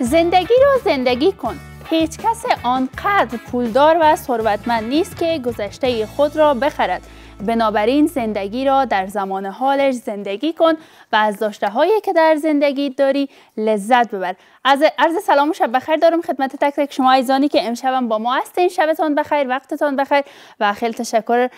زندگی را زندگی کن. هیچ کس آنقدر پولدار و ثروتمند نیست که گذشته خود را بخرد. بنابراین زندگی را در زمان حالش زندگی کن و از داشته هایی که در زندگی داری لذت ببر. از عرض سلام و شب بخیر دارم خدمت تک تک شما ایزانی که امشبم با ما هستین. شبتان بخیر وقتتان بخیر و خیلی تشکر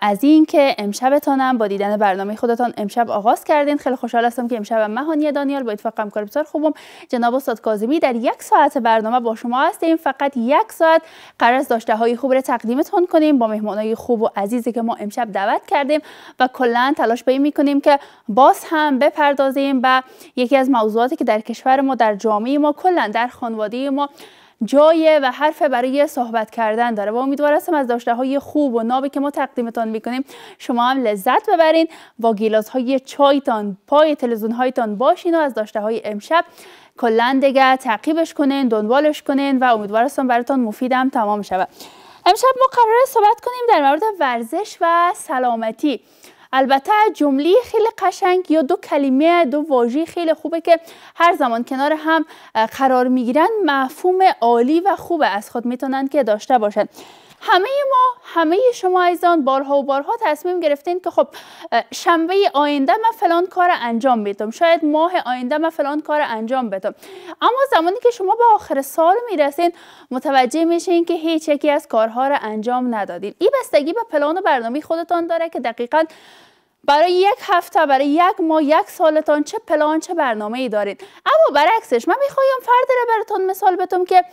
از این که امشبتانم با دیدن برنامه خودتان امشب آغاز کردین. خیلی خوشحال هستم که امشب مهانی دانیال با اتفاق همکار بسیار خوبم جناب استاد کاظمی در یک ساعت برنامه با شما هستیم. فقط یک ساعت قرار داشته های خوب را تقدیمتون کنیم با مهمانای خوب و عزیزی که ما امشب دعوت کردیم و کلا تلاش به این می‌کنیم که باز هم بپردازیم و یکی از موضوعاتی که در کشور ما در جامعه ما کلا در خانواده ما جای و حرف برای صحبت کردن داره و امیدوار هستم از داشته های خوب و نابی که ما تقدیمتان می‌کنیم شما هم لذت ببرین. با گیلاس های چایتان پای تلویزیون هایتان باشین و از داشته های امشب کلا دیگه تعقیبش کنین دنبالش کنین و امیدوار هستم براتون مفیدم تمام شود. امشب ما قرار صحبت کنیم در مورد ورزش و سلامتی. البته جمله خیلی قشنگ یا دو کلمه دو واژه خیلی خوبه که هر زمان کنار هم قرار می‌گیرن مفهوم عالی و خوب از خود می‌تونن که داشته باشن. همه ما همه شما ایزان بارها و بارها تصمیم گرفتین که خب شنبه آینده من فلان کار انجام بدم. شاید ماه آینده من فلان کار انجام بدم. اما زمانی که شما به آخر سال می‌رسین متوجه میشین که هیچ یکی از کارها را انجام ندادین. این بستگی به پلان و برنامه خودتان داره که دقیقا برای یک هفته برای یک ماه یک سالتان چه پلان چه برنامه ای دارید اما برعکسش من می‌خوایم فرد را براتون مثال بتم که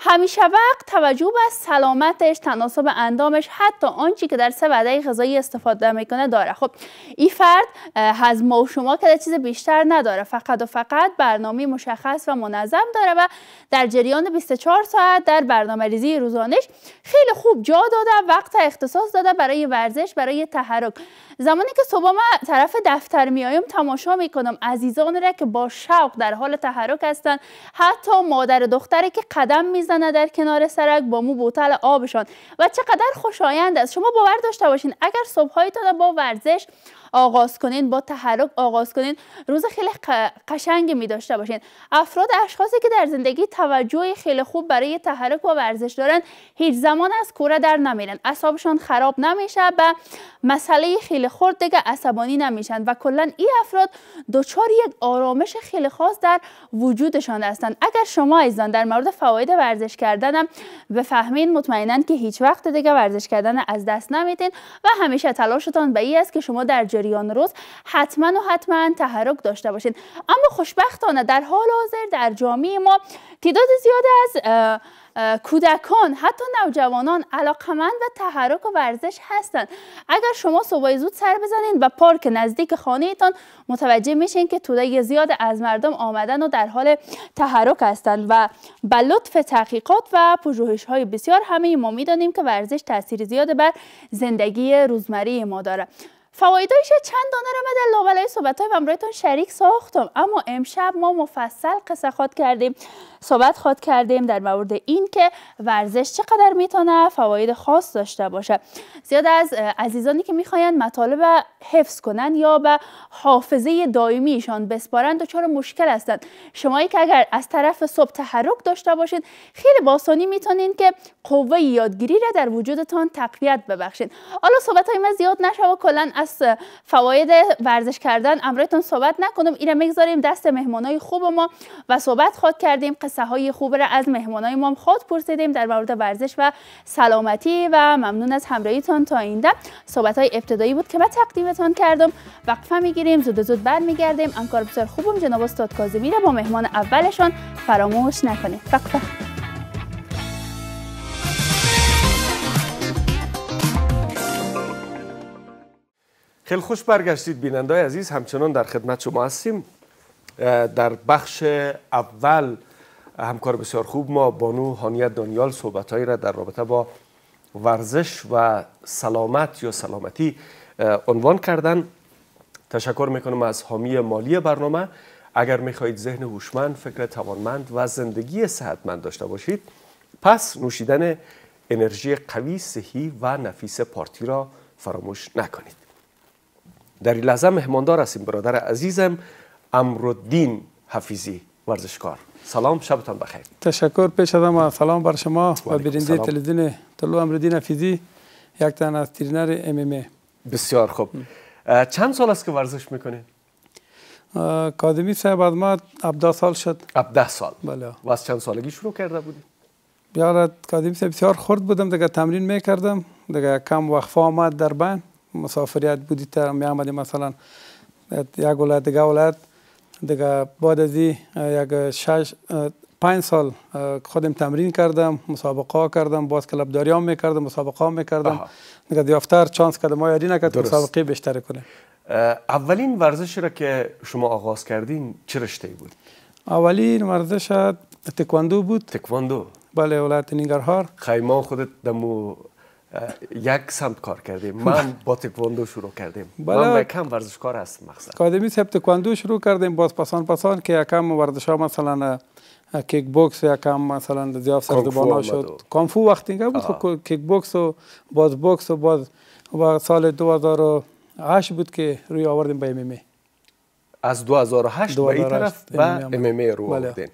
همیشه وقت توجه به سلامتش تناسب اندامش حتی آنچه که در سه وعده غذایی استفاده می‌کنه داره. خب این فرد از ما و شما که چیز بیشتر نداره. فقط و فقط برنامه مشخص و منظم داره و در جریان 24 ساعت در برنامه ریزی روزانش خیلی خوب جا داده وقت اختصاص داده برای ورزش برای تحرک. زمانی که صبح ما طرف دفتر میایم تماشا می‌کنم. عزیزان را که با شوق در حال تحرک هستند. حتی مادر دختری که قدم می‌زنه در کنار سرک با مو بوتل آبشان. و چقدر خوشایند است. شما باور داشته باشین اگر صبحهایتان با ورزش آغاز کنین با تحرک آغاز کنین. روز خیلی قشنگ می داشته باشین. افراد اشخاصی که در زندگی توجه خیلی خوب برای تحرک و ورزش دارن هیچ زمان از کوره در نمیرن. اعصابشان خراب نمیشه و مسئله خیلی خورد دیگه عصبانی نمیشن و کلا این افراد دچار یک آرامش خیلی خاص در وجودشان هستند اگر شما ایزان در مورد فواید ورزش کردنم بفهمین مطمئنا که هیچ وقت دیگه ورزش کردن از دست نمیدین و همیشه تلاشتان به این است که شما در جریان روز حتما و حتما تحرک داشته باشین. اما خوشبختانه در حال حاضر در جامعه ما تعداد زیاد از کودکان حتی نوجوانان علاقمند و تحرک و ورزش هستند. اگر شما صبح زود سر بزنین و پارک نزدیک خانهتان متوجه میشین که توده زیاد از مردم آمدن و در حال تحرک هستند و به لطف تحقیقات و پژوهش های بسیار همه ما می‌دانیم که ورزش تاثیر زیاد بر زندگی روزمره ما داره. فوایدش چند دانه رو من در لابلای صحبت های همراهتون شریک ساختم. اما امشب ما مفصل قصه خواد کردیم صحبت خواد کردیم در مورد این که ورزش چقدر می‌تونه فواید خاص داشته باشه. زیاد از عزیزانی که می‌خواین مطالب حفظ کنن یا به حافظه دائمیشان بسپارن دچار مشکل هستند شمایی که اگر از طرف صبح تحرک داشته باشید خیلی باسانی می‌تونین که قوه یادگیری را در وجودتان تقویت ببخشید حالا صحبت های من زیاد نشه و کلا فواید ورزش کردن امرایتون صحبت نکنم. اینو می‌گذاریم دست مهمانای خوب ما و صحبت خواد کردیم. قصه های خوب را از مهمانای ما خود پرسیدیم در مورد ورزش و سلامتی و ممنون از همراهیتان تا اینده صحبت های ابتدایی بود که من تقدیمتان کردم. وقفه می‌گیریم زود زود برمیگردیم. همکار بسیار خوبم جناب استاد کاظمی را با مهمان اولشان فراموش نکنید. وقفه. خیلی خوش برگشتید بیننده عزیز. همچنان در خدمت شما هستیم. در بخش اول همکار بسیار خوب ما بانو هانیت دانیال صحبتهایی را در رابطه با ورزش و سلامت یا سلامتی عنوان کردن. تشکر می‌کنم از حامی مالی برنامه. اگر می‌خواهید ذهن هوشمند فکر توانمند و زندگی صحتمند داشته باشید پس نوشیدن انرژی قوی صحی و نفیس پارتی را فراموش نکنید. در این لحظه مهماندار هستیم برادر عزیزم امرالدین حفیظی ورزشکار. سلام شبتان بخیر. تشکر پیش از سلام بر شما و برنده تلویزیون طلوع امردین فیزی یک تن از ترینر ام ام بسیار خوب. چند سال است که ورزش می‌کنید کادمی صاحب از ما 17 سال شد. 17 سال. بله. و از چند سالگی شروع کرده بودی؟ بیارد کادمی صاحب بسیار خرد بودم دیگه تمرین می‌کردم دیگه کم وقفه آمد در بین. مسافریت بودی تا می آمدیم مثلا یک ولایت دیگه ولایت دیگه بعد از یک شش پنج سال خودم تمرین کردم مسابقه کردم باز کلبداری هم می‌کردم مسابقه هم می‌کردم. دیگه دیافتر چانس کردم ما یاری نکرد مسابقه بیشتر کنه. اولین ورزش را که شما آغاز کردین چه رشته بود؟ اولین ورزش تکواندو بود. تکواندو. بله ولایت نینگرهار خیما خودت دمو یک سمت کار کردیم من با تکواندو شروع کردیم. من کم ورزشکار هستم مقصد کادمی سب تکواندو شروع کردیم باز پسان پسان که یکم ورزش ها مثلا کیک بوکس یکم مثلا زیاد سردبانا شد کانفو وقتی بود خب کیک بوکس و باز بوکس و باز و سال 2008 بود که روی آوردیم به ام از 2008 به این طرف به ام رو. آوردین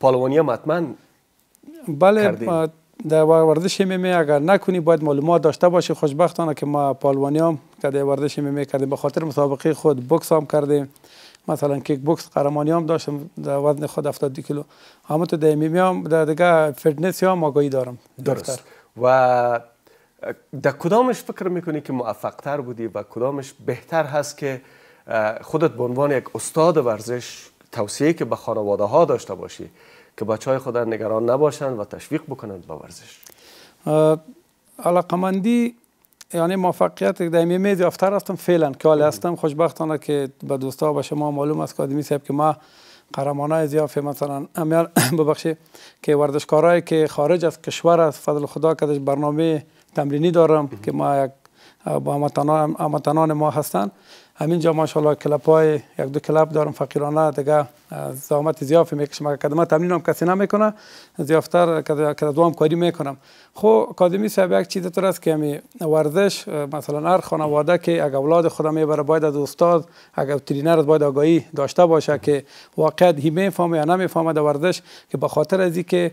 پالوانی هم حتما بله در ورزش MMA اگر نکنی باید معلومات داشته باشی. خوشبختانه که ما پالوانی هم که در ورزش می کردیم به خاطر مسابقه خود بوکس هم کردیم. مثلا کیک بوکس قهرمانی هم داشتم در وزن خود 70 کیلو. اما تو در MMA هم در دیگه فیتنس هم آگاهی دارم. درست. و در کدامش فکر می‌کنی که موفق تر بودی و کدامش بهتر هست که خودت به عنوان یک استاد ورزش توصیه که به خانواده ها داشته باشی که بچه های خود نگران نباشند و تشویق بکنند به ورزش. علاقمندی یعنی موفقیت در میز یافتر هستم فعلا. که حال هستم خوشبختانه که به دوستا و شما معلوم است کادمی صاحب که ما قهرمانای زیافه مثلا امیال ببخشید که ورزشکارایی که خارج از کشور از فضل خدا کدش برنامه تمرینی دارم که ما یک با هموطنان ما هستند همینجا ماشاءالله کلپ های یک دو کلپ دارم فقیرانه دیگه زحمت زیافی می‌کشم. اگر کدما تمرین هم کسی نمی‌کنه زیافتر کد دوام کاری می‌کنم. خو کادمی صاحب یک چیز تر است که می ورزش مثلا هر خانواده که اگر اولاد خودم می‌بره باید از استاد اگر ترینر باید آگاهی داشته باشه که واقعیت هی می‌فهمه یا نمی‌فهمه در ورزش که به خاطر از که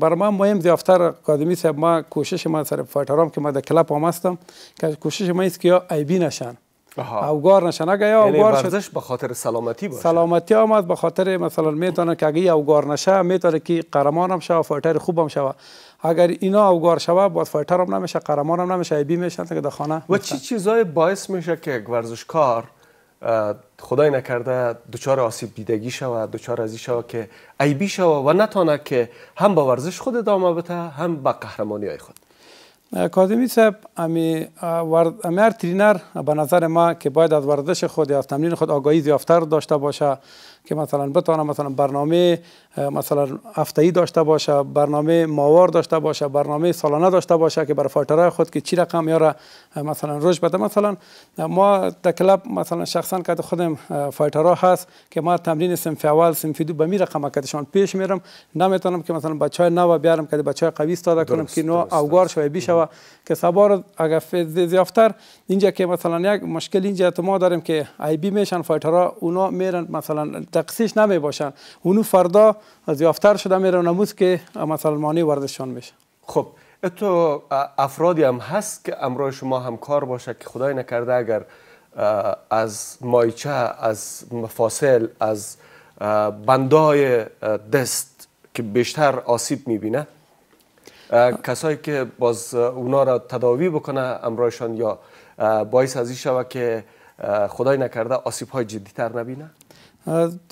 بر ما مهم زیافتر کادمی صاحب ما کوشش ما سر فایترام که ما در کلپ هم هستم که کوشش ما است که یا عیبی نشن. اوگار نشن. اگه یا یعنی اوگار ورزش به خاطر سلامتی باشه. سلامتی هم به خاطر مثلا می‌تونه که اگه اوگار نشه می‌تونه که قهرمان هم شه فایتر خوب هم شه. اگر اینا اوگار شوه باز فایتر هم نمیشه قهرمان هم نمیشه ایبی میشن که در خانه و چی چیزای باعث میشه که یک ورزشکار خدای نکرده دچار آسیب دیدگی شوه دچار ازی شوه که ایبی شوه و نتونه که هم با ورزش خود ادامه بده هم با قهرمانی های خود. کاظمی صاحب امی هر ترینر به نظر ما که باید از ورزش خود یا از تمرین خود آگاهی زیافتر داشته باشه. که مثلا بتونه مثلا برنامه مثلا هفته‌ای داشته باشه برنامه ماوار داشته باشه برنامه سالانه داشته باشه که برای فایترهای خود که چی رقم یاره مثلا روش بده. مثلا ما در کلاب مثلا شخصا که خودم فایترها هست که ما تمرین سنف اول سنف دو به می رقم کدشان پیش میرم. نمی‌تونم که مثلا بچهای نو بیارم که بچهای قوی استفاده کنم که نو اوگار شوی بیشه که سبار اگر زیافتر اینجا که مثلا یک مشکل اینجا تو ما داریم که ای بی میشن فایترها اونا میرن مثلا تقصیش نمی باشن اونو فردا از یافتر شده میره نموز که مسلمانی وردشان میشه خب تو افرادی هم هست که امرای شما همکار باشه که خدای نکرده اگر از مایچه از مفاصل از بندای دست که بیشتر آسیب می‌بینه کسایی که باز اونا را تداوی بکنه امرایشان یا باعث از این شوه که خدای نکرده آسیب های جدی تر نبینه؟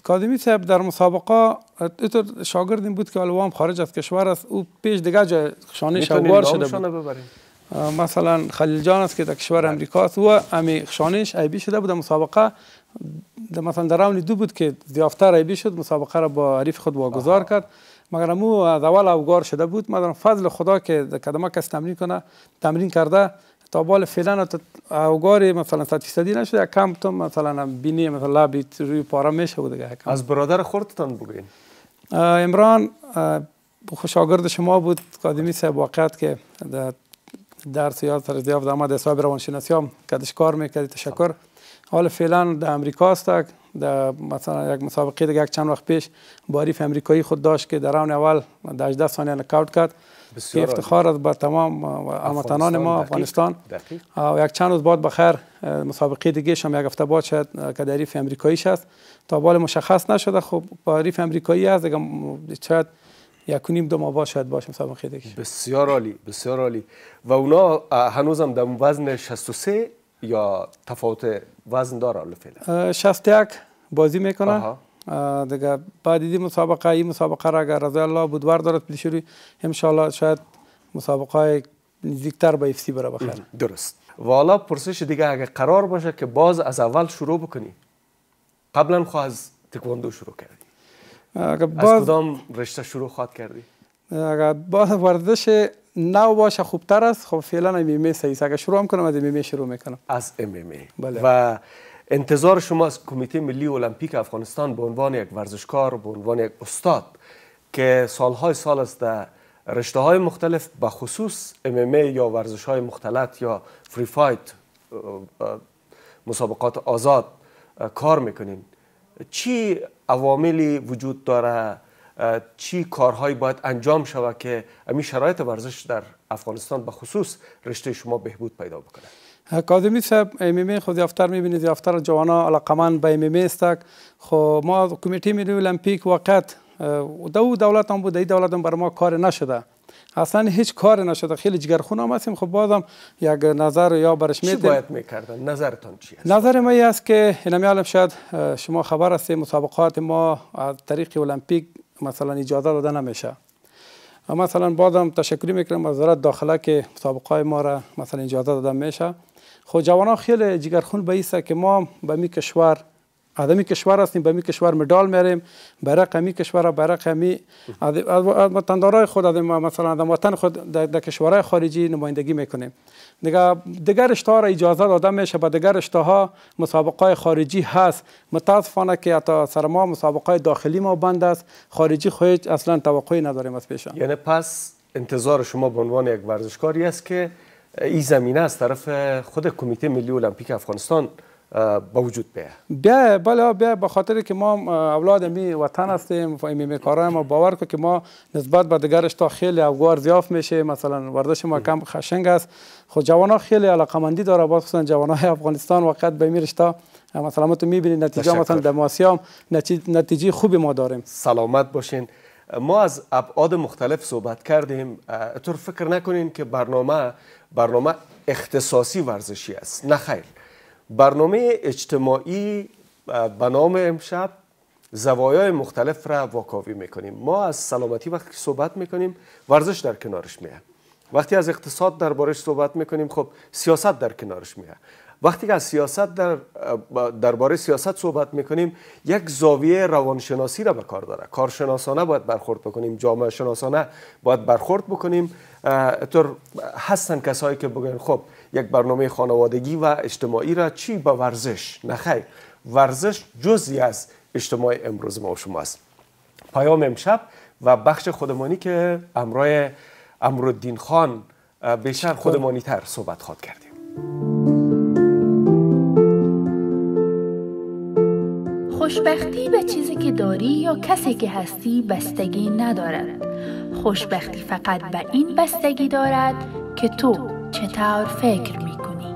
کادمی صاحب در مسابقه ایتو شاگردیم بود که الوام خارج از کشور است. او پیش دیگه جای خشانه شوار شده بود. مثلا خلیل جان است که در کشور امریکا است. و امی خشانش ایبی شده بود. مسابقه مثلا در راوند دو بود که زیافتر ایبی شد. مسابقه را با عریف خود واگذار کرد. مگر امو از اول اوگار شده بود. ما فضل خدا که کدامه کس تمرین کنه تمرین کرده تا بال فعلا اوگاری مثلا 100 فیصدی نشده کم تو مثلا بینی مثلا لبی روی پاره میشه بود دیگه. از برادر خودتان بگین عمران شاگرد شما بود. قادمی صاحب واقعیت که درس یاد سر زیاد آمد حساب روانشناسی هم کدش کار می‌کردی تشکر. حال فعلا در امریکا است. در مثلا یک مسابقه دیگه یک چند وقت پیش باریف امریکایی خود داشت که در اون اول در 18 ثانیه نکاوت کرد. که افتخار از به تمام هموطنان ما افغانستان و یک چند روز بعد بخیر مسابقه دیگه هم یک هفته بعد شاید که در ریف امریکایی است تا بال مشخص نشده خب با ریف امریکایی است دیگه شاید یک نیم دو ماه بعد شاید باشه مسابقه دیگه بسیار عالی بسیار عالی و اونا هنوزم در وزن 63 یا تفاوت وزن داره فعلا 61 بازی می‌کنه دیگه بعد دی مسابقه این مسابقه را اگر رضای الله بودوار دارد پیشوری ان شاید مسابقه های نزدیکتر به افسی بره بخیر درست و حالا پرسش دیگه اگر قرار باشه که باز از اول شروع بکنی قبلا خو از تکواندو شروع کردی اگر باز از کدام رشته شروع خواهد کردی اگر باز ورزش نو باشه خوبتر است خب فعلا MMA صحیح اگر شروع هم کنم از MMA شروع می‌کنم از MMA بله. و انتظار شما از کمیته ملی المپیک افغانستان به عنوان یک ورزشکار به عنوان یک استاد که سالهای سال است در رشته های مختلف به خصوص MMA یا ورزش های مختلط یا free fight مسابقات آزاد کار می‌کنین. چی عواملی وجود داره؟ چی کارهایی باید انجام شود که امی شرایط ورزش در افغانستان به خصوص رشته شما بهبود پیدا بکنه؟ کاظمی صاحب امیمی خود یافتر می‌بینید یافتر جوانا علاقمند به امیمی است خب ما کمیته ملی المپیک وقت دو دولت هم بود دولت هم بر ما کار نشده. اصلا هیچ کار نشده. خیلی جگرخون هم هستیم خب بازم یک نظر یا برش میدیم. چی باید می‌کردن؟ نظرتان چی است؟ نظر ما است که اینمی شاید شما خبر هستید مسابقات ما از طریق المپیک مثلا اجازه داده نمیشه. مثلا بازم تشکری می‌کنم از وزارت داخله که مسابقه ما را مثلا اجازه داده میشه خب جوانان خیلی جگرخون به ایسته که ما به می کشور آدمی کشور هستیم به می کشور مدال میریم برای قمی کشور برای قمی وطندارای خود مثلا در وطن خود در کشورهای خارجی نمایندگی می‌کنیم. دیگه دیگر رشته را اجازه داده میشه به دیگر رشته ها مسابقه خارجی هست. متاسفانه که حتی سر ما مسابقه داخلی ما بند است. خارجی خود اصلا توقعی نداریم از پیش یعنی پس انتظار شما به عنوان یک ورزشکاری است که این زمینه از طرف خود کمیته ملی المپیک افغانستان با وجود بیه. بیا بله بیا به خاطر که ما اولاد می وطن هستیم و می کارای ما باور که ما نسبت به دیگرش تا خیلی افغار زیاف میشه. مثلا ورزش ما کم خشنگ است. خود جوان ها خیلی علاقمندی داره با خصوصا جوان های افغانستان وقت به میرشتا مثلا ما تو می‌بینید نتیجه مثلا در ماسیام نتیجه خوبی ما داریم. سلامت باشین. ما از ابعاد مختلف صحبت کردیم. طور فکر نکنین که برنامه برنامه اختصاصی ورزشی است. نه خیر. برنامه اجتماعی به نام امشب زوایای مختلف را واکاوی می‌کنیم. ما از سلامتی وقتی صحبت می‌کنیم ورزش در کنارش میه وقتی از اقتصاد دربارش صحبت می‌کنیم خب سیاست در کنارش میه وقتی که از سیاست در درباره سیاست صحبت می‌کنیم یک زاویه روانشناسی را به کار داره. کارشناسانه باید برخورد بکنیم جامعه شناسانه باید برخورد بکنیم. طور هستن کسایی که بگن خب یک برنامه خانوادگی و اجتماعی را چی با ورزش؟ نخیر ورزش جزی از اجتماع امروز ما و شما است. پیام امشب و بخش خودمانی که امرای امرالدین خان بیشتر خودمانی تر صحبت خواد کردیم. خوشبختی به چیزی که داری یا کسی که هستی بستگی ندارد. خوشبختی فقط به این بستگی دارد که تو چطور فکر می کنی؟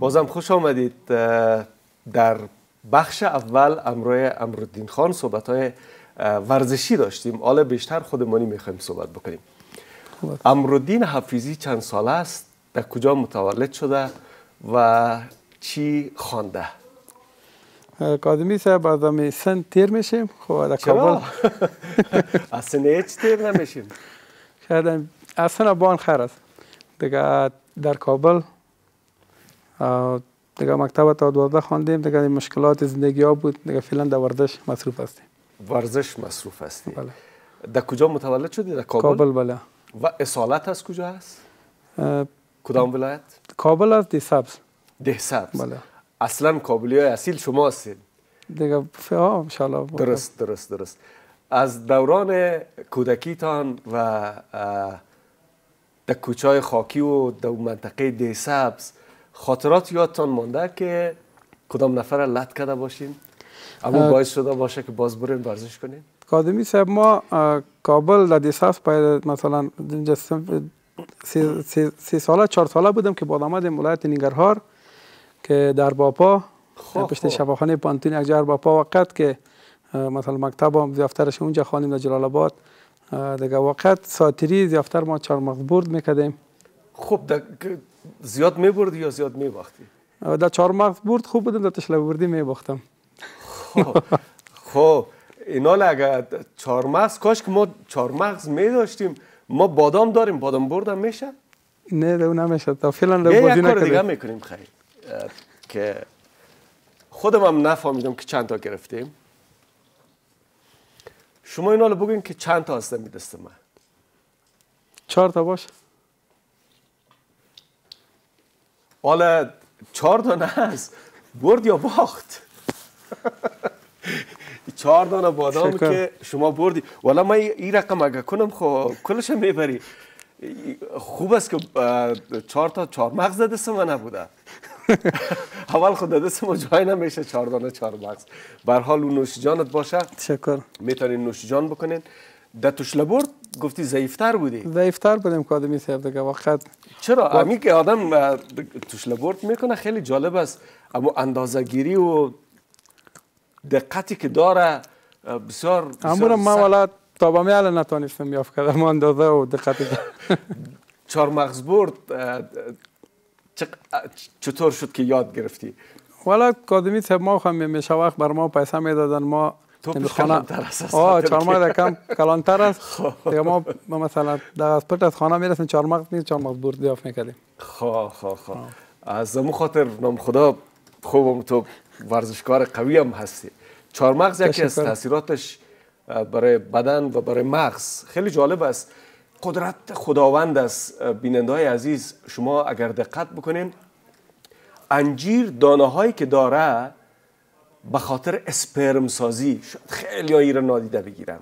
بازم خوش آمدید در بخش اول امروی امرالدین خان صحبت های ورزشی داشتیم. حالا بیشتر خودمانی می‌خوایم صحبت بکنیم. امرالدین حفیظی چند ساله است؟ در کجا متولد شده و چی خوانده کادمی صاحب از سن تیر میشیم. خب در کابل. از سن هیچ تیر نمیشیم. شاید از سن بان خیر است. دیگه در کابل دیگه مکتب تا دوازده خواندیم. دیگه مشکلات زندگی ها بود. دیگه فعلا در ورزش مصروف هستیم. ورزش مصروف هستی بله. در کجا متولد شدی؟ در کابل؟ کابل بله. و اصالت از کجا هست؟ کدام ولایت؟ کابل از دی سبز. ده سبز. بله. اصلا کابلی های اصیل شما هستید دیگه ها انشالله درست درست درست. از دوران کودکیتان و در کوچه خاکی و در منطقه دی سبز خاطرات یادتان مانده که کدام نفر لط کرده باشین؟ اما باعث شده باشه که باز برین ورزش کنین. کادمی صاحب ما کابل در دیساس پای مثلا سی, سی, سی ساله چهار ساله بودم که بعد آمدیم ولایت نینگرهار که در باپا خوب، پشت خوب. شفاخانه پانتون یک جار باپا وقت که مثلا مکتب هم زیافترش اونجا خانیم در جلال آباد. دیگه وقت ساتری زیافتر ما چهار مغز برد می‌کردیم. خب زیاد میبردی یا زیاد میباختی؟ در چهار مغز برد خوب بودم در تشله بردی میباختم. خب. خب اینا اگر چهار مغز کاش که ما چهار مغز می داشتیم ما بادام داریم بادام بردم میشه؟ نه ده نمیشه تا فعلا بیا بازی کار دیگه نکردیم می‌کنیم خیلی که خودم هم نفهمیدم که چند تا گرفتیم. شما اینا رو بگین که چند تا هسته می دست من. چهار تا باش حالا چهار دانه هست. برد یا باخت؟ چهار دانه بادام شکر. که شما بردی. والا من این رقم اگه کنم خب کلش می‌بری. خوب است که چهار تا چهار مغز دست من نبوده. اول خود در دست ما جای نمیشه چهار دانه چهار مغز. بر حال اون نوش جانت باشه. تشکر می‌تونین نوش جان بکنین. در توش برد گفتی ضعیفتر بودی. ضعیفتر بودیم کادمی صاحب دیگه وقت چرا؟ امی که آدم اه، توش لبورت می‌کنه خیلی جالب است. اما اندازه گیری و دقتی که داره بسیار بسیار سخت. والا تا به میال نتونستم یافت کردم اندازه و دقت چهار مغز برد چطور شد که یاد گرفتی؟ والا کادمی صاحب ما هم میشه وقت بر ما پیسه می‌دادن ما پیش خانه آه چهارمغز کم کلانتر است. دیگه ما ما مثلا در از پشت از خانه می‌رسیم چهارمغز می چهارمغز برد یافت می‌کردیم. خواه خواه خواه از امو خاطر نام خدا خوبم تو ورزشکار قوی هم هستی. چهار مغز یکی از. تاثیراتش برای بدن و برای مغز. خیلی جالب است. قدرت خداوند است بیننده های عزیز. شما اگر دقت بکنین انجیر دانه هایی که داره به خاطر اسپرم سازی شاید خیلی هایی را نادیده بگیرن.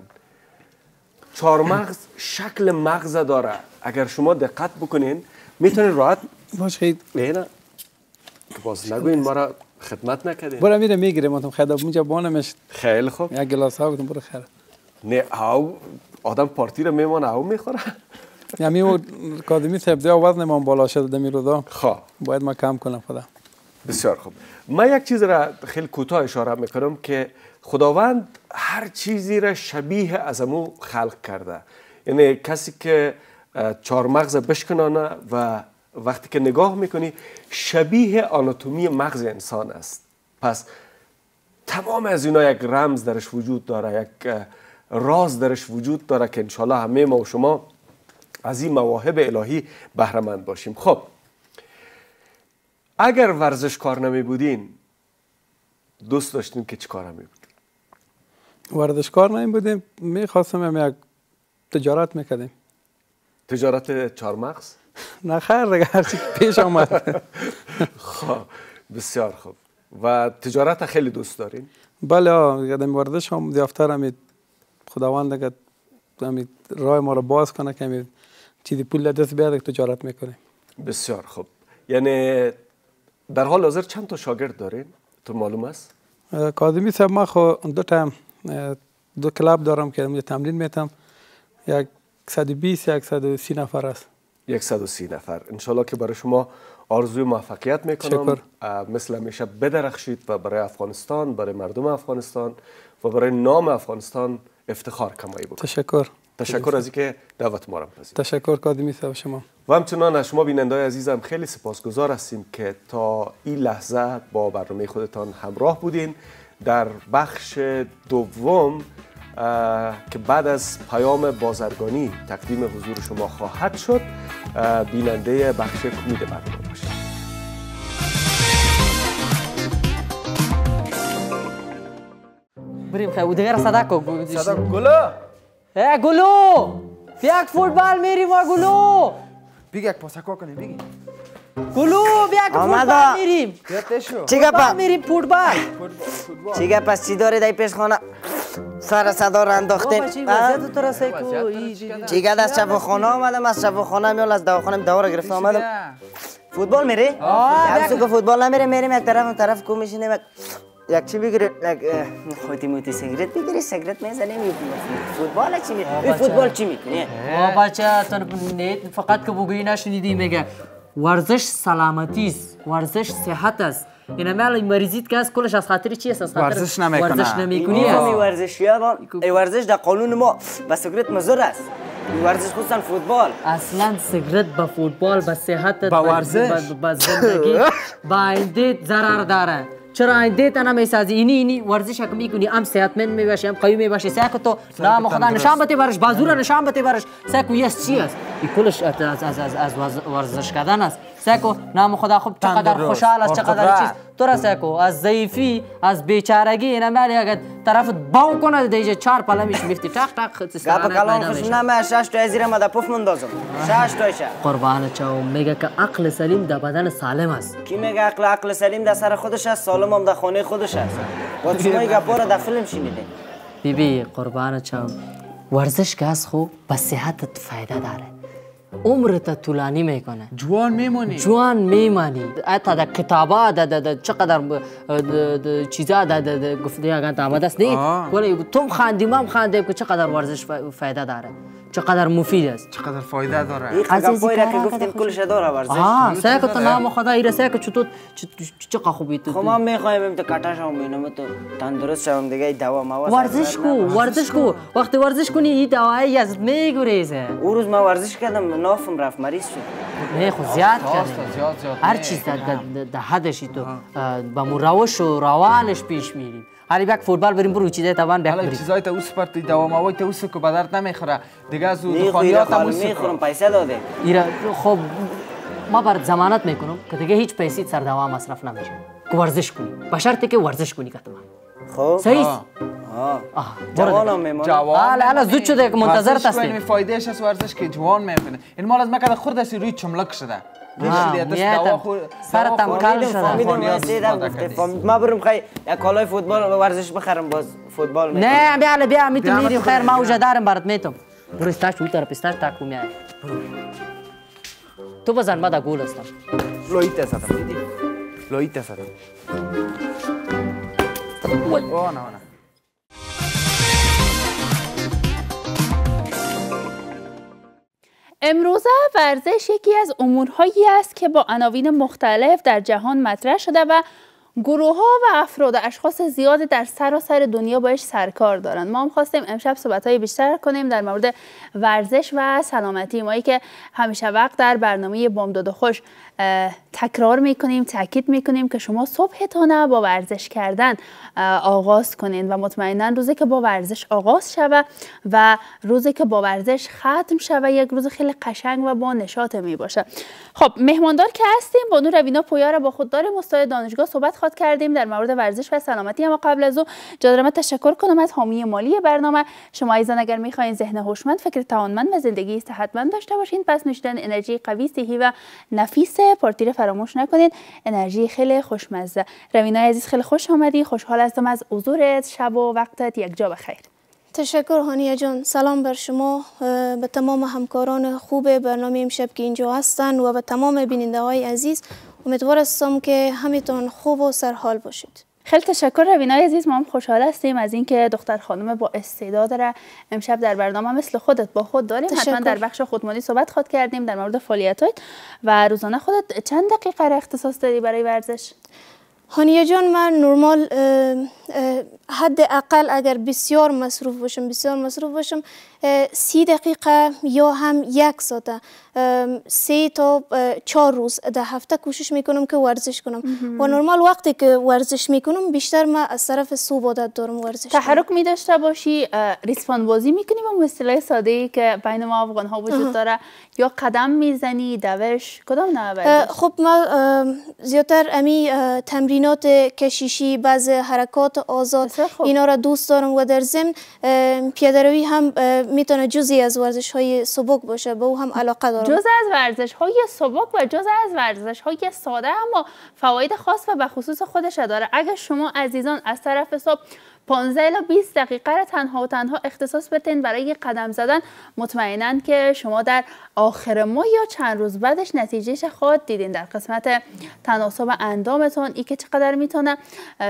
چهار مغز شکل مغز داره. اگر شما دقت بکنین می‌تونین راحت باش خیلی نه. که باز نگوین ما را خدمت نکردین. برو میره می‌گیره ما خیلی اونجا بانمش. خیلی خوب. یک گلاس ها بودم برو خیر. نه او آدم پارتی رو میمانه او می‌خوره. یعنی او کادمی دیا وزن ما بالا شده دمی رودا خواه باید ما کم کنم خدا. بسیار خوب. من یک چیز را خیلی کوتاه اشاره می‌کنم که خداوند هر چیزی را شبیه از امو خلق کرده. یعنی کسی که اه، چهار مغز بشکنانه و وقتی که نگاه می‌کنی شبیه آناتومی مغز انسان است. پس تمام از اینا یک رمز درش وجود داره یک راز درش وجود داره که انشالله همه ما و شما از این مواهب الهی بهره مند باشیم. خب اگر ورزش کار نمی بودین دوست داشتین که چی کار نمی بود؟ ورزشکار نیم بودیم می‌خواستم یک تجارت می‌کردیم. تجارت چارمغز نه خیر دیگه هرچی پیش آمد. خب بسیار خوب. و تجارت خیلی دوست دارین؟ بله آه، دیگه دم ورزش هم زیافتر همی خداوند همی راه ما رو باز کنه که چیزی پول دست بیاد که تجارت می‌کنیم. بسیار خوب. یعنی در حال حاضر چند تا شاگرد دارین؟ تو معلوم است؟ کاظمی صاحب ما خو دو تا دو کلاب دارم که تمرین میتم یک 120 یک 130 نفر است 130 نفر. انشالله که برای شما آرزوی موفقیت می‌کنم. شکر. اه، مثل همیشه بدرخشید و برای افغانستان برای مردم افغانستان و برای نام افغانستان افتخار کمایی بکنید. تشکر. تشکر از اینکه دعوت ما را پذیرفتید. تشکر کاظمی صاحب شما. و همچنان از شما بیننده عزیزم خیلی سپاسگزار هستیم که تا این لحظه با برنامه خودتان همراه بودین. در بخش دوم که بعد از پیام بازرگانی تقدیم حضور شما خواهد شد. بیننده بخش کمید برنامه باشید. بریم خیلی دیگه را صدا کن صدا گلا ای گلو! یک فوتبال میریم و گلو! بیگ یک پاسکا کنیم بیگی. گلو بیا که آمده. فوتبال میریم. یا تشو چی فوتبال گپا میریم فوتبال. چی گپ؟ است چی داره دای پیش خانه سر صدا اه؟ وضعیت تو دی- چیگه از شفاخانه آمدم از شفاخانه میال از دواخانه دوا را گرفته آمدم فوتبال میری؟ یک سو که فوتبال نمیره میریم یک طرف اون طرف کو میشینیم یک چی بگیری یک خودی موتی سیگرت بگیری سیگرت می‌زنیم فوتبال چی می این فوتبال چی می‌کنی؟ بچه تو نیت فقط که بگویی نشنیدی میگه ورزش سلامتی است. ورزش صحت است. این همه مریضیت که از کلش از خاطر چی است؟ از خاطر ورزش نمی‌کنه. ورزش نمی‌کنی ورزشی ها ای ورزش در قانون ما به سیگرت مزر است. ورزش خصوصا فوتبال. اصلا سیگرت به فوتبال به صحت به ورزش؟ به زندگی به آینده ضرر داره. چرا آینده تا نمی‌سازی؟ اینی اینی ورزش که می‌کنی هم صحتمند می‌باشی هم قوی می‌باشی سعی تو نام خدا نشان بده برش بازو را نشان بده برش سعی یه چی است؟ این کلش از از از از, از ورز- ورزش کردن است. کن نام خدا خوب چقدر خوشحال است چقدر. چیز. تو را کن از ضعیفی از بیچارگی اینا مالی اگر طرفت باو کنه دیگه چهار پلمیش میفتی. خط گپ استرانه کلام خوش. نمه شش تا زیر ما در پف مندازم. شش تایشه قربان چاو میگه که عقل سلیم در بدن سالم است. کی میگه عقل عقل سلیم در سر خودش است؟ سالم هم در خانه خودش است. با شما این گپا را در فیلم شنیدین بیبی قربان چاو. ورزش که از خوب به صحتت فایده داره. عمرت طولانی می‌کنه. جوان میمونی. جوان میمانی. حتی در کتابا در در- در چقدر چیزا در گفته اگر آمده است نه. ولی تو خاندی ما هم خاندیم که چقدر ورزش فایده داره. چقدر مفید است. چقدر فایده داره. این را که گفتیم کلش داره ورزش آه سعی کن تو نام خدا ایره سعی کن چطور چقدر خوبی تو خب ما می‌خوایم تو کتا شوم بینم تو تندرست شوم دیگه دوا ما ورزش کو ورزش کو. وقتی ورزش کنی این دوایی از میگریزه او روز ما ورزش کردم نافم رفت مریض شد. نه خود زیاد زیاد کردی. زیاد زیاد. هر چیز در- حدشی تو. به مو روش و روانش پیش میریم. حالی یک فوتبال بریم برو چیزای توان بیک حالا چیزای تا اوس پرتی دوام تا اوس که به درد نمی‌خوره. دیگه از می‌خوری دخانیات هم اوس می‌خورم پیسه داده. ایرا خب ما بر ضمانت می‌کنم که دیگه هیچ پیسی سر دوام مصرف نمیشه. که ورزش کنی. به شرطی که ورزش کنی که تو خب. صحیح جوانم. میمونه. جوان حالا- زود شده که منتظرت ورزش هستیم. کنی، فایدهش از ورزش که جوان می‌کنه این مال از مکه خورد است روی چملک شده. آه، دیدی دست میادم. دوا خور سرت هم دوا کل خور- شده. ما برم خیلی یک کالای فوتبال و ورزش بخرم باز فوتبال نه بیا بیا میتون بیا، میریم. ما خیر ما. اوجا دارم برات میتم برو استاش اون طرف تاکو میای تو بزن ما دا گول هستم لویت زدم دیدی لویت زدم اوه نه نه امروزه ورزش یکی از امورهایی است که با عناوین مختلف در جهان مطرح شده و گروه ها و افراد و اشخاص زیادی در سراسر دنیا باش سرکار دارند ما هم خواستیم امشب صحبت های بیشتر کنیم در مورد ورزش و سلامتی. مایی که همیشه وقت در برنامه بامداد خوش تکرار می‌کنیم تاکید می‌کنیم که شما صبحتان با ورزش کردن آغاز کنین و مطمئنا روزی که با ورزش آغاز شوه و روزی که با ورزش ختم شوه یک روز خیلی قشنگ و با نشاط می باشه خب مهماندار که هستیم بانو روینا پویا را با خود داریم استاد دانشگاه صحبت خواد کردیم در مورد ورزش و سلامتی. اما قبل از او جادر من تشکر کنم از حامی مالی برنامه. شما ایزان اگر می‌خواین ذهن هوشمند فکر توانمند و زندگی صحتمند داشته باشین پس نوشیدن انرژی قوی صحی و نفیس پارتی را فراموش نکنید. انرژی خیلی خوشمزه. روینا عزیز خیلی خوش آمدی. خوشحال هستم از حضورت. شب و وقتت. یک جا بخیر. تشکر هانیه جان. سلام بر شما. به تمام همکاران خوب برنامه امشب که اینجا هستند و به تمام بیننده های عزیز امیدوار که همیتون خوب و سرحال باشید. خیلی تشکر روینا عزیز ما هم خوشحال هستیم از اینکه دختر خانم با استعداد را امشب در برنامه مثل خودت با خود داریم. حتما تشکر. در بخش خودمانی صحبت خود کردیم در مورد فعالیتات و روزانه خودت چند دقیقه را اختصاص دادی برای ورزش؟ هانیه جان من نرمال حد اقل اگر بسیار مصروف باشم بسیار مصروف باشم سی دقیقه یا هم یک ساعت. سه تا چهار روز در هفته کوشش می‌کنم که ورزش کنم. و نرمال وقتی که ورزش می‌کنم بیشتر من از طرف صبح عادت دارم ورزش کنم. تحرک می داشته باشی ریسپان بازی می‌کنی با اصطلاح ساده ای که بین ما افغان ها وجود داره؟ یا قدم می‌زنی دوش؟ کدام ورزش؟ خب ما زیادتر امی تمرینات کشیشی بعض حرکات آزاد. اینا را دوست دارم و در ضمن اه، پیاده‌روی هم می‌تونه جزی از ورزش های سبک باشه به او هم علاقه دارم. جز از ورزش های سبک و جز از ورزش های ساده اما فواید خاص و به خصوص خودش داره. اگر شما عزیزان از طرف صبح 15 الی 20 دقیقه را تنها و تنها اختصاص بدین برای قدم زدن. مطمئنا که شما در آخر ماه یا چند روز بعدش نتیجهش خواهد دیدین. در قسمت تناسب اندامتون ای که چقدر می‌تونه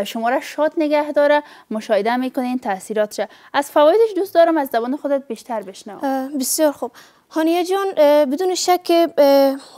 شما را شاد نگه داره. مشاهده می‌کنین تاثیراتش از فوایدش دوست دارم از زبان خودت بیشتر بشنوم بسیار خوب. هانیه جان بدون شک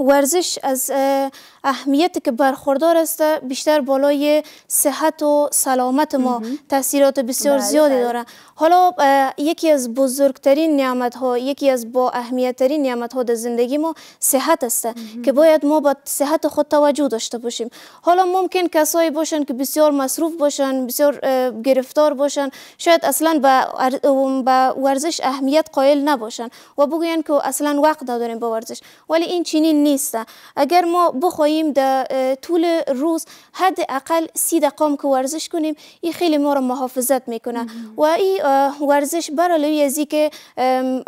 ورزش از اه، اهمیتی که برخوردار است بیشتر بالای صحت و سلامت ما. تاثیرات بسیار بله، زیادی بله. داره. حالا یکی از بزرگترین نعمت ها یکی از با اهمیت ترین نعمت ها در زندگی ما صحت است که باید ما به صحت خود توجه داشته باشیم. حالا ممکن کسایی باشن که بسیار مصروف باشن بسیار گرفتار باشن شاید اصلا به ورزش اهمیت قائل نباشن و بگوین که اصلا وقت نداریم به ورزش. ولی این چنین نیست. اگر ما بخواهیم در طول روز حداقل سی دقیقه هم که ورزش کنیم این خیلی ما را محافظت می‌کنه. و این ورزش بر علاوه از این که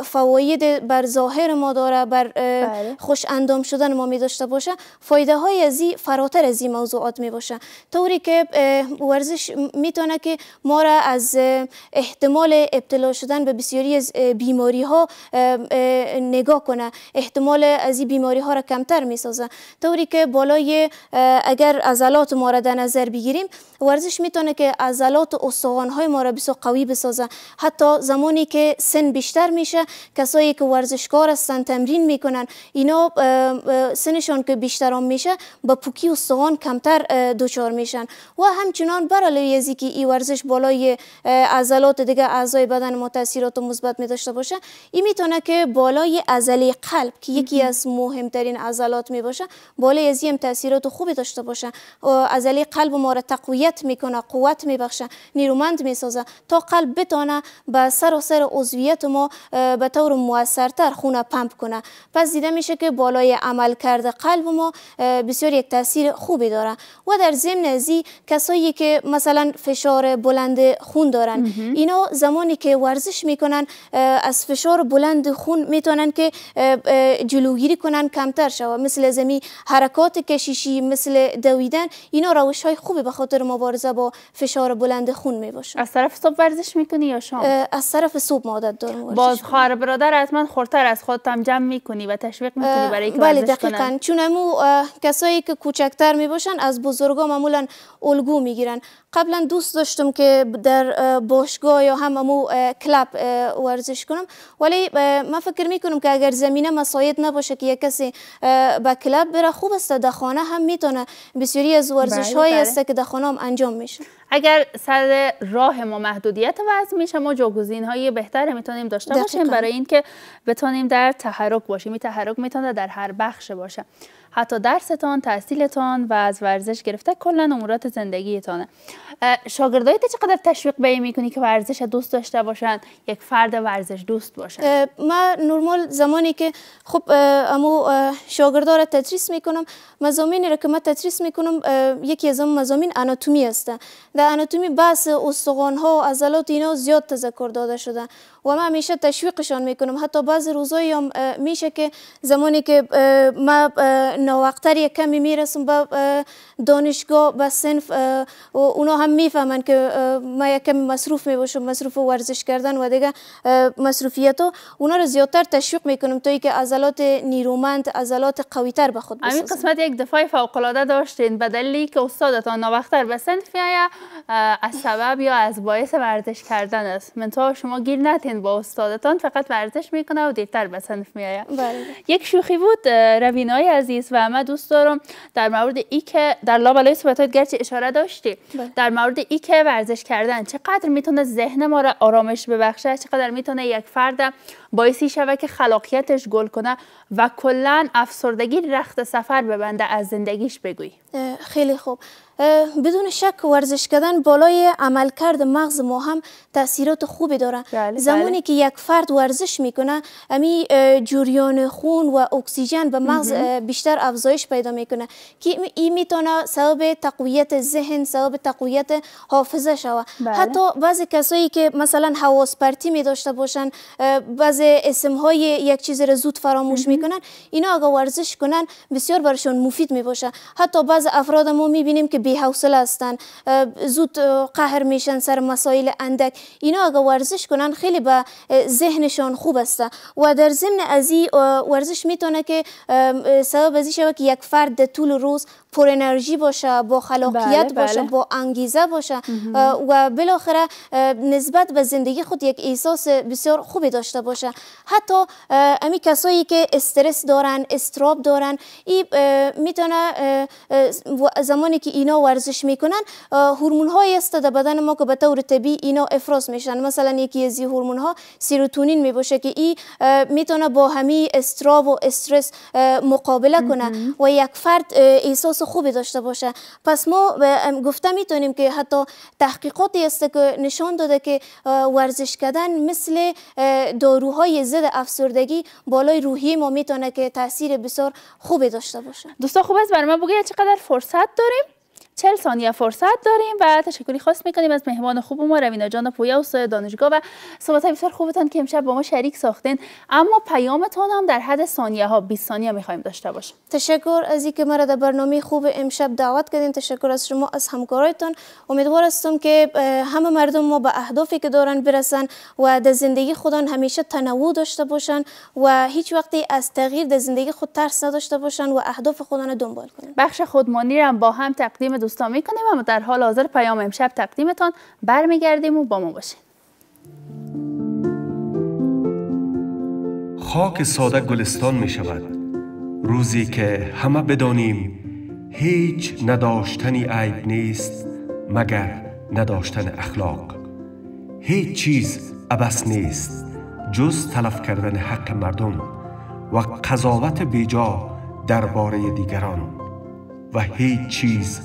فواید بر ظاهر ما داره بر بله. خوش اندام شدن ما می داشته باشه فایده های از فراتر از این موضوعات می باشه طوری که ورزش می‌تونه که ما را از احتمال ابتلا شدن به بسیاری از بیماری ها نگاه کنه احتمال از این بیماری ها را کمتر می سازه طوری که بالای اگر عضلات ما را در نظر بگیریم ورزش می‌تونه که عضلات و استخوان های ما را بسیار قوی بسازه. حتی زمانی که سن بیشتر میشه کسایی که ورزشکار هستن تمرین می‌کنن اینا سنشان که بیشتر میشه با پوکی استخوان کمتر دچار میشن. و همچنان بر علاوه از اینکه این ورزش بالای عضلات دیگه اعضای بدن ما تاثیرات مثبت می داشته باشه این می‌تونه که بالای عضله قلب که یکی از مهمترین عضلات می باشه بالای از این تاثیرات خوبی داشته باشه. و عضله قلب ما را تقویت می‌کنه قوت میبخشه نیرومند می‌سازه تا قلب بتانه به سراسر عضویت ما به طور موثرتر خون پمپ کنه. پس دیده میشه که بالای عمل کرده قلب ما بسیار یک تاثیر خوبی داره. و در ضمن از این کسایی که مثلا فشار بلند خون دارن اینا زمانی که ورزش می‌کنن از فشار بلند خون می‌تونن که اه، اه، جلوگیری کنن کمتر شوه. مثل زمین حرکات کشیشی مثل دویدن اینا روش های خوبی به خاطر مبارزه با فشار بلند خون می باشه از طرف صبح ورزش می‌کنی یا شام؟ از طرف صبح عادت دارم باز. خواهر برادر حتما خورتر از خودت هم جمع می‌کنی و تشویق می‌کنی برای که بله دقیقا. کنن. چون امو کسایی که کوچکتر می باشن از بزرگا معمولا الگو می‌گیرن. قبلا دوست داشتم که در اه، باشگاه یا هم امو اه، کلاب ورزش کنم. ولی من فکر می‌کنم که اگر زمینه مساعد نباشه که یک کسی به کلاب بره خوب است. در خانه هم می‌تونه بسیاری از ورزش هایی بله. است که در خانه هم انجام میشه. اگر سر راه ما محدودیت وزن میشه ما جاگزین های بهتری می‌تونیم داشته باشیم. برای اینکه بتونیم در تحرک باشیم. این تحرک می‌تونه در هر بخش باشه. حتی درستان تحصیلتان و از ورزش گرفته کلا امورات زندگیتانه. اه، شاگردایت چقدر تشویق به می‌کنی که ورزش دوست داشته باشن یک فرد ورزش دوست باشن اه، ما نرمال زمانی که خب امو شاگردا را تدریس می‌کنم مزامینی را که من تدریس می‌کنم یکی از مزامین آناتومی است. در آناتومی بحث استخوان ها عضلات اینا زیاد تذکر داده شده. و من همیشه تشویقشان می‌کنم. حتی بعض روزایی هم میشه که زمانی که ما اه، ناوقتر یک کمی می‌رسم به اه، دانشگاه به صنف اه، و اونا هم می‌فهمن که ما یک کمی مصروف می‌باشم مصروف ورزش کردن و دیگه مصروفیت. ها اونا رو زیادتر تشویق می‌کنم تا اینکه عضلات نیرومند عضلات قویتر به خود همین بسازن. قسمت یک دفاع فوق العاده داشتین. به دلیلی که استادتان ناوقتر به میآید از سبب یا از باعث ورزش کردن است. من تا شما گیر نتین با استادتان فقط ورزش می‌کنه و دیرتر به صنف میآید بله. یک شوخی بود روینای عزیز و من دوست دارم در مورد ای که در لابلای صحبتات گرچه اشاره داشتی بله. در مورد ای که ورزش کردن چقدر می‌تونه ذهن ما را آرامش ببخشه چقدر می‌تونه یک فرد باعثی شوه که خلاقیتش گل کنه و کلا افسردگی رخت سفر ببنده از زندگیش بگوی خیلی خوب. بدون شک ورزش کردن بالای عملکرد مغز ما هم تاثیرات خوبی داره. بله، زمانی زمانی که یک فرد ورزش می‌کنه امی جریان خون و اکسیژن به مغز بیشتر افزایش پیدا می‌کنه که این می‌تونه سبب تقویت ذهن سبب تقویت حافظه شوه. بله. حتی بعضی کسایی که مثلا حواس پرتی می داشته باشن اه، بعضی اسم های یک چیز را زود فراموش می‌کنن اینا اگر ورزش کنن بسیار برشون مفید می باشه حتی بعض افراد ما می‌بینیم که بی حوصله هستن زود قهر میشن سر مسائل اندک. اینا اگر ورزش کنن خیلی به ذهنشان خوب است. و در ضمن از این اه، ورزش می‌تونه که سبب از این شود که یک فرد در طول روز پر انرژی باشه با خلاقیت بله، باشه بله. با انگیزه باشه و بالاخره نسبت به زندگی خود یک احساس بسیار خوبی داشته باشه. حتی اه، امی کسایی که استرس دارن استراب دارن این می‌تونه زمانی که اینا ورزش می‌کنن هورمون هایی است در بدن ما که به طور طبیعی اینا افراز میشن. مثلا یکی از این هورمون ها سیروتونین می باشه که این می‌تونه با همی استراب و استرس مقابله کنه و یک فرد احساس خوبی داشته باشه. پس ما گفته می‌تونیم که حتی تحقیقاتی است که نشان داده که ورزش کردن مثل اه، داروهای ضد افسردگی بالای روحی ما می‌تونه که تاثیر بسیار خوبی داشته باشه. دوستا خوب است. برای ما بگوید چقدر فرصت داریم. چل ثانیه فرصت داریم و تشکری خاص می‌کنیم از مهمان خوب ما روینا جان پویا استاد دانشگاه و صحبت بسیار خوبتان که امشب با ما شریک ساختین. اما پیامتان هم در حد ثانیه ها 20 ثانیه می‌خوایم داشته باشیم. تشکر از اینکه مرا در برنامه خوب امشب دعوت کردین. تشکر از شما از همکارایتان. امیدوار هستم که همه مردم ما به اهدافی که دارن برسن و در زندگی خودان همیشه تنوع داشته باشن و هیچ وقتی از تغییر در زندگی خود ترس نداشته باشن و اهداف خودان دنبال کنن. بخش خودمانی را با هم تقدیم دوستان می‌کنیم اما در حال حاضر پیام امشب تقدیمتان برمیگردیم و با ما باشین. خاک ساده گلستان می شود روزی که همه بدانیم هیچ نداشتنی عیب نیست مگر نداشتن اخلاق. هیچ چیز عبس نیست جز تلف کردن حق مردم و قضاوت بیجا درباره دیگران. و هیچ چیز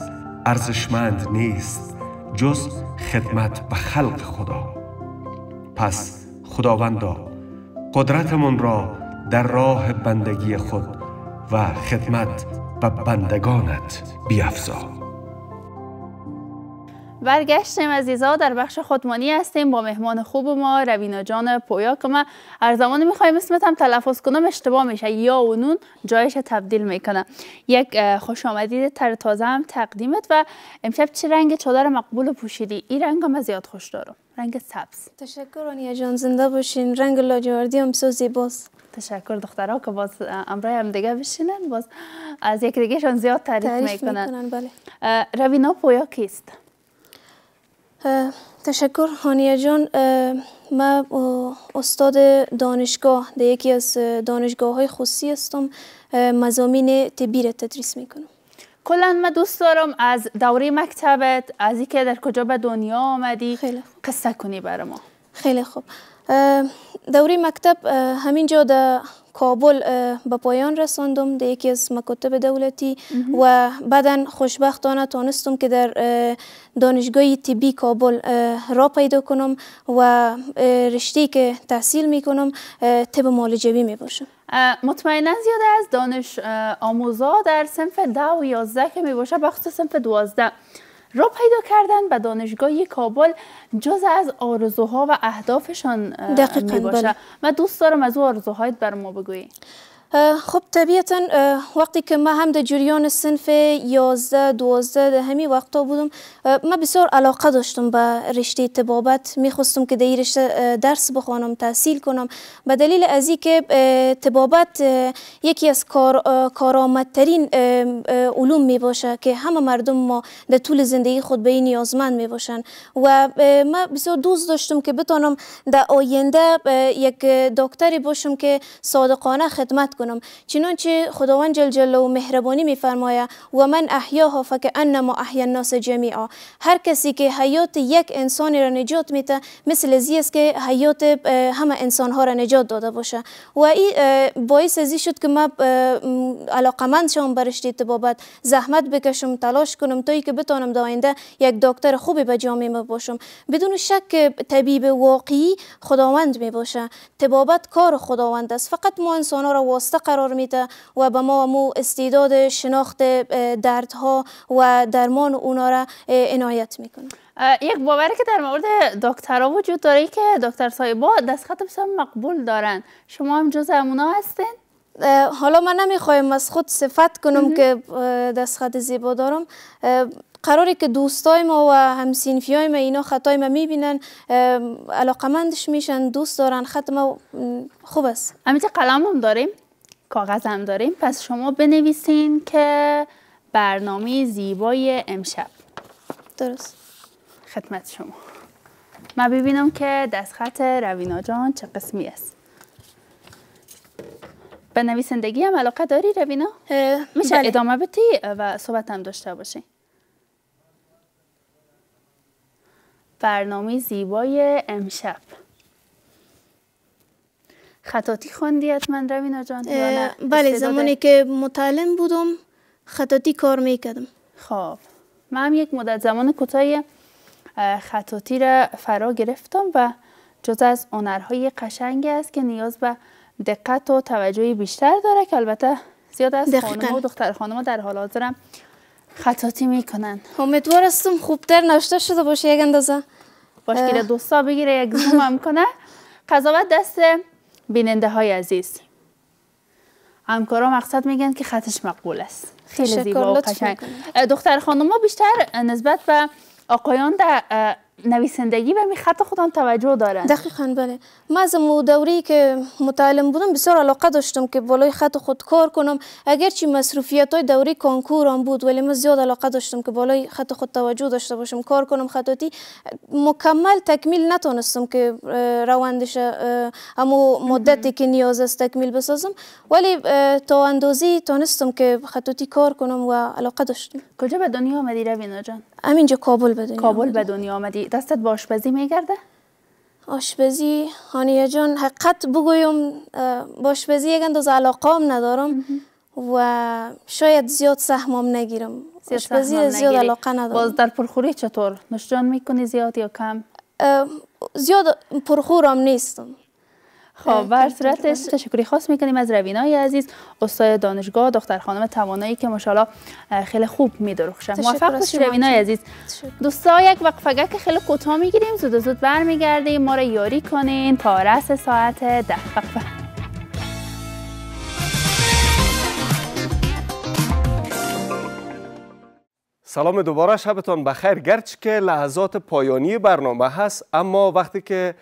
ارزشمند نیست جز خدمت به خلق خدا. پس خداوندا قدرتمون را در راه بندگی خود و خدمت به بندگانت بیافزا برگشتیم عزیزا در بخش خودمانی هستیم با مهمان خوب ما روینا جان پویا که ما. هر زمان می‌خوایم اسمت هم تلفظ کنم اشتباه میشه. یا و نون جایش تبدیل می‌کنه. یک خوش آمدید تر تازه هم تقدیمت و امشب چه رنگ چادر مقبول پوشیدی؟ این رنگ هم زیاد خوش دارم. رنگ سبز. تشکر آنیا جان زنده باشین. رنگ لاجوردی هم بسیار زیباست تشکر دخترها که باز امرای هم دیگه بشینن باز از یک دیگهشان زیاد تعریف, تعریف می‌کنن. می‌کنن بله. روینا پویا کیست؟ تشکر هانیه جان. من استاد دانشگاه در یکی از دانشگاه های خصوصی هستم. مزامین طبی را تدریس می‌کنم. کلا من دوست دارم از دوره مکتبت از اینکه در کجا به دنیا آمدی خیلی خوب. قصه کنی برای ما. خیلی خوب. دوره مکتب همینجا در کابل به پایان رساندم در یکی از مکاتب دولتی و بعدا خوشبختانه تانستم که در اه، دانشگاه طبی کابل را پیدا کنم و رشته که تحصیل می‌کنم اه، طب معالجوی می باشم مطمئنا زیاده از دانش آموزا در صنف ده و یازده که می باشه بخصوص صنف دوازده. را پیدا کردن به دانشگاه کابل جز از آرزوها و اهدافشان اه، دقیقاً، می باشه بله. من دوست دارم از او آرزوهایت بر ما بگویی خب طبیعتا وقتی که من هم در جریان صنف 11 12 در همین وقتا بودم من بسیار علاقه داشتم به رشته طبابت. می‌خواستم که در این رشته درس بخوانم تحصیل کنم. به دلیل از که طبابت یکی از کار کارآمدترین علوم می باشه که همه مردم ما در طول زندگی خود به این نیازمند می باشن و من بسیار دوست داشتم که بتانم در آینده یک دکتری باشم که صادقانه خدمت کنم می‌کنم. چنانچه خداوند جل جلاله و مهربانی میفرماید و من احیاها انما احیا الناس جمیعا. هر کسی که حیات یک انسانی را نجات میده مثل ازی است که حیات همه انسان ها را نجات داده باشه. و این باعث ازی شد که ما علاقمند شوم برشتی بابت زحمت بکشم تلاش کنم تا که بتانم در یک دکتر خوبی به جامعه باشم. بدون شک طبیب واقعی خداوند می باشه تبابت کار خداوند است. فقط ما انسان ها را واسطه قرار میده و به ما مو استعداد شناخت دردها و درمان اونا را عنایت می‌کنه. یک باوری که در مورد دکترها وجود داره که دکتر صاحبا دستخط بسیار مقبول دارن. شما هم جز امونا هستین؟ حالا من نمی‌خوایم از خود صفت کنم که دستخط زیبا دارم. قراری که دوستای ما و همسینفی های ما اینا خطای ما می‌بینن علاقمندش میشن دوست دارن خط ما خوب است. امیتی قلم هم داریم؟ کاغذ هم داریم. پس شما بنویسین که برنامه زیبای امشب. درست. خدمت شما. من ببینم که دستخط روینا جان چه قسمی است. به نویسندگی هم علاقه داری روینا؟ میشه بله. ادامه بدی و صحبت هم داشته باشی. برنامه زیبای امشب. خطاتی خوندی حتما روینا جان؟ بله زمانی که متعلم بودم خطاتی کار می‌کردم. خب من هم یک مدت زمان کوتاهی خطاتی را فرا گرفتم و جز از هنرهای قشنگی است که نیاز به دقت و توجه بیشتر داره که البته زیاد از خانم و دختر خانم در حال حاضرم خطاتی می‌کنن. امیدوار هستم خوبتر نشته شده باشه یک اندازه. باش گیره دوستا بگیره یک زوم هم کنه. قضاوت دست بیننده های عزیز. همکارا مقصد میگن که خطش مقبول است. خیلی زیبا و قشنگ. دختر خانم ها بیشتر نسبت به آقایان در نویسندگی به می خط خودم توجه دارن دقیقا بله. من از دوری که متعلم بودم بسیار علاقه داشتم که بالای خط خود کار کنم. اگرچه مصروفیت های دوری کنکورم بود ولی من زیاد علاقه داشتم که بالای خط خود توجه داشته باشم کار کنم خطاتی مکمل تکمیل نتونستم که روندش اما مدتی که نیاز است تکمیل بسازم. ولی تا اندازی تونستم که خطاتی کار کنم و علاقه داشتم. کجا به دنیا آمدی روینا جان؟ همینجا کابل به دنیا کابل به دنیا آمدی. دستت با آشپزی میگرده؟ آشپزی هانیه جان حقیقت بگویم آشپزی یک انداز علاقام ندارم و شاید زیاد سهمم نگیرم. آشپزی زیاد علاقه ندارم. باز در پرخوری چطور؟ نشجان می‌کنی زیاد یا کم؟ زیاد پرخورم نیستم. خب بر صورتش تشکری خاص می‌کنیم از روینای عزیز استاد دانشگاه دختر خانم توانایی که ماشاءالله خیلی خوب میدرخشن موفق باشید روینای عزیز. دوستا یک وقفه که خیلی کوتاه می‌گیریم زود زود برمیگردیم. ما رو یاری کنین تا رس ساعت ده. وقفه سلام دوباره شبتان بخیر. گرچه که لحظات پایانی برنامه هست اما وقتی که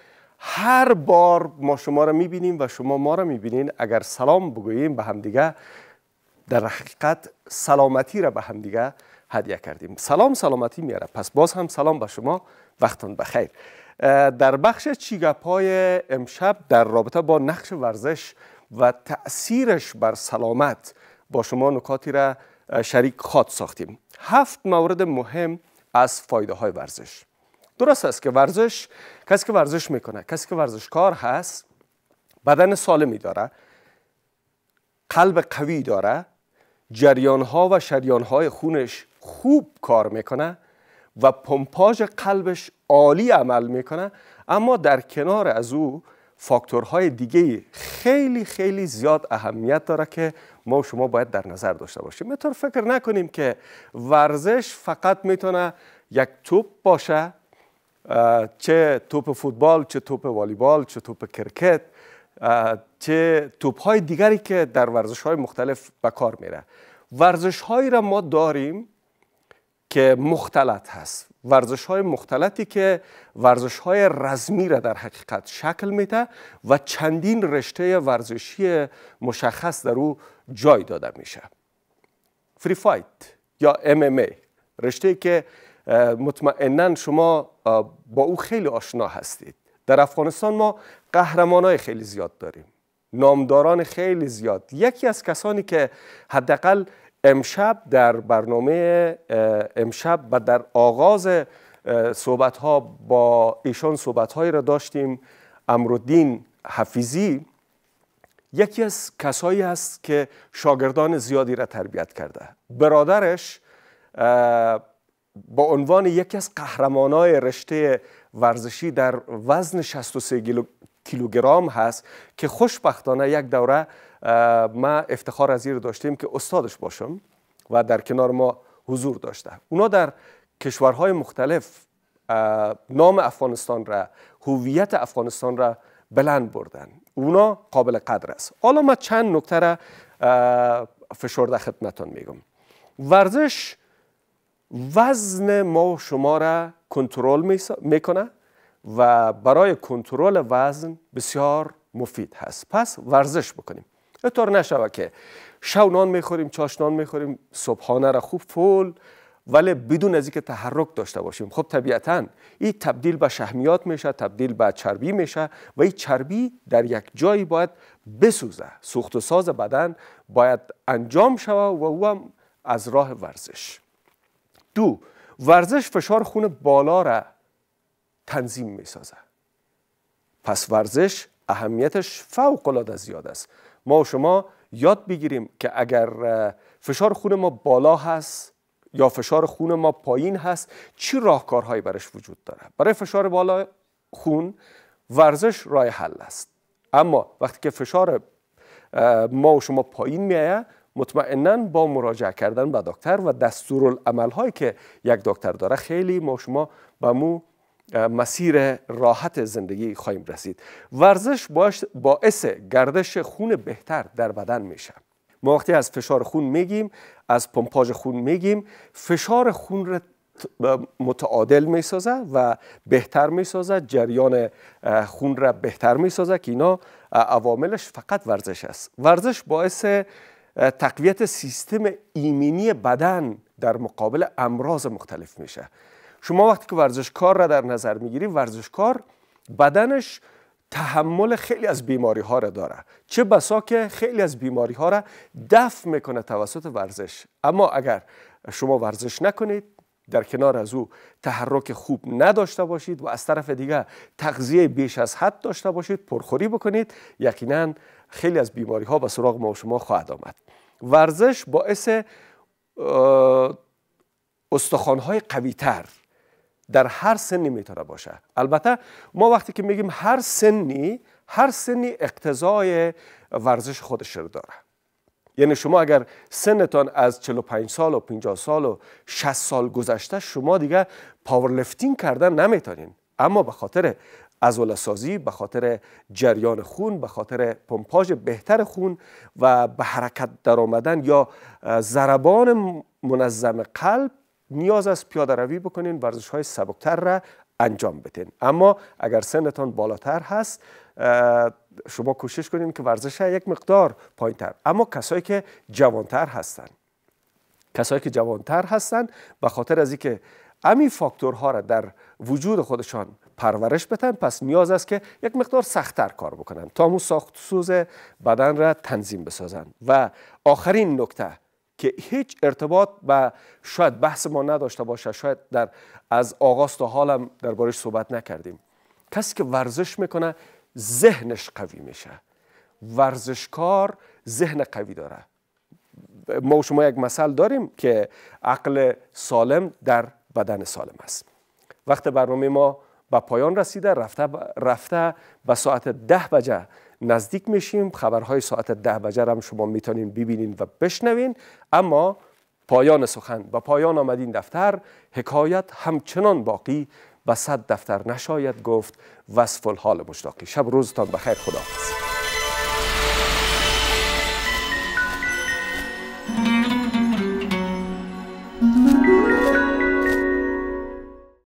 هر بار ما شما را می‌بینیم و شما ما را می‌بینین. اگر سلام بگوییم به همدیگه در حقیقت سلامتی را به همدیگه هدیه کردیم. سلام سلامتی میاره پس باز هم سلام به شما. وقتان بخیر. در بخش چیگپ های امشب در رابطه با نقش ورزش و تأثیرش بر سلامت با شما نکاتی را شریک خواد ساختیم. هفت مورد مهم از فایده های ورزش. درست است که ورزش کسی که ورزش می‌کنه کسی که ورزشکار هست بدن سالمی داره قلب قوی داره جریان ها و شریان های خونش خوب کار می‌کنه و پمپاژ قلبش عالی عمل می‌کنه اما در کنار از او فاکتورهای دیگه خیلی خیلی زیاد اهمیت داره که ما شما باید در نظر داشته باشیم. اینطور فکر نکنیم که ورزش فقط می‌تونه یک توپ باشه چه توپ فوتبال چه توپ والیبال چه توپ کرکت چه توپ های دیگری که در ورزش های مختلف به کار میره. ورزش هایی را ما داریم که مختلط هست. ورزش های مختلطی که ورزش های رزمی را در حقیقت شکل میده و چندین رشته ورزشی مشخص در او جای داده میشه. فری فایت یا ام رشته که مطمئنا شما با او خیلی آشنا هستید. در افغانستان ما قهرمان های خیلی زیاد داریم. نامداران خیلی زیاد. یکی از کسانی که حداقل امشب در برنامه امشب و در آغاز صحبت ها با ایشان صحبت هایی را داشتیم. امرالدین حفیظی یکی از کسایی است که شاگردان زیادی را تربیت کرده. برادرش با عنوان یکی از قهرمانای رشته ورزشی در وزن 63 کیلوگرم هست که خوشبختانه یک دوره ما افتخار از داشتیم که استادش باشم و در کنار ما حضور داشته. اونا در کشورهای مختلف نام افغانستان را هویت افغانستان را بلند بردن. اونا قابل قدر است. حالا ما چند نکته را فشرده خدمتان میگم. ورزش وزن ما شما را کنترل می‌کنه و برای کنترل وزن بسیار مفید هست. پس ورزش بکنیم. طور نشوه که شو نان می‌خوریم چاشنان می‌خوریم صبحانه را خوب فول ولی بدون از اینکه تحرک داشته باشیم. خب طبیعتا این تبدیل به شهمیات میشه تبدیل به چربی میشه و این چربی در یک جایی باید بسوزه. سوخت و ساز بدن باید انجام شوه و او هم از راه ورزش. دو ورزش فشار خون بالا را تنظیم می‌سازه پس ورزش اهمیتش فوق العاده زیاد است. ما و شما یاد بگیریم که اگر فشار خون ما بالا هست یا فشار خون ما پایین هست چی راهکارهایی برش وجود داره؟ برای فشار بالا خون ورزش راه حل است. اما وقتی که فشار ما و شما پایین میایه مطمئنا با مراجعه کردن به دکتر و دستورالعمل هایی که یک دکتر داره خیلی ما شما به مو مسیر راحت زندگی خواهیم رسید. ورزش باعث گردش خون بهتر در بدن میشه. ما وقتی از فشار خون میگیم از پمپاژ خون میگیم فشار خون را متعادل می‌سازه و بهتر می‌سازه جریان خون را بهتر می‌سازه که اینا عواملش فقط ورزش است. ورزش باعث تقویت سیستم ایمنی بدن در مقابل امراض مختلف میشه. شما وقتی که ورزشکار را در نظر می‌گیری ورزشکار بدنش تحمل خیلی از بیماری ها را داره. چه بسا که خیلی از بیماری ها را دفع می‌کنه توسط ورزش. اما اگر شما ورزش نکنید در کنار از او تحرک خوب نداشته باشید و از طرف دیگه تغذیه بیش از حد داشته باشید پرخوری بکنید یقینا خیلی از بیماری ها به سراغ ما و شما خواهد آمد. ورزش باعث استخوان های قوی تر در هر سنی می‌تونه باشه. البته ما وقتی که میگیم هر سنی هر سنی اقتضای ورزش خودش رو داره. یعنی شما اگر سنتان از 45 سال و 50 سال و 60 سال گذشته شما دیگه powerlifting کردن نمی‌تونین. اما به خاطر ازوله سازی به خاطر جریان خون به خاطر پمپاژ بهتر خون و به حرکت در آمدن یا ضربان منظم قلب نیاز است پیاده روی بکنین ورزش های سبکتر را انجام بدین. اما اگر سنتان بالاتر هست شما کوشش کنین که ورزش یک مقدار پایین تر اما کسایی که جوانتر هستن. کسایی که جوانتر هستن به خاطر از اینکه امی فاکتورها را در وجود خودشان پرورش بتن پس نیاز است که یک مقدار سختتر کار بکنن. تا مو ساخت سوز بدن را تنظیم بسازن. و آخرین نکته که هیچ ارتباط با شاید بحث ما نداشته باشه شاید در از آغاز تا حالم دربارش صحبت نکردیم. کسی که ورزش می‌کنه ذهنش قوی میشه. ورزشکار ذهن قوی داره. ما شما یک مثل داریم که عقل سالم در بدن سالم است. وقت برنامه ما به پایان رسیده رفته, رفته به ساعت ده بجه نزدیک میشیم. خبرهای ساعت ده بجه هم شما می‌تونین ببینین و بشنوین. اما پایان سخن و پایان آمدین دفتر حکایت همچنان باقی و صد دفتر نشاید گفت. وصف الحال مشتاقی. شب روزتان بخیر. خدا